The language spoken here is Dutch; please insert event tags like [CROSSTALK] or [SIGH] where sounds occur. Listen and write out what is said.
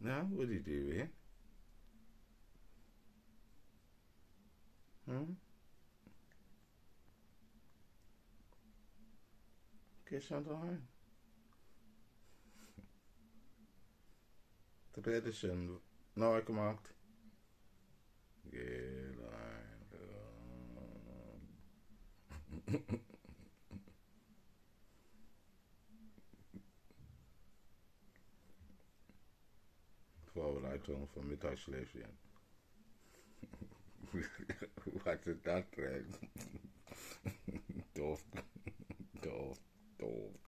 Now, what did you do here? Hmm? Kiss aan de hand. De Pedersen, nou gemaakt. Vorbereitung für Mittagsschläfchen. [LAUGHS] Was ist that denn? Dog, dog, dog.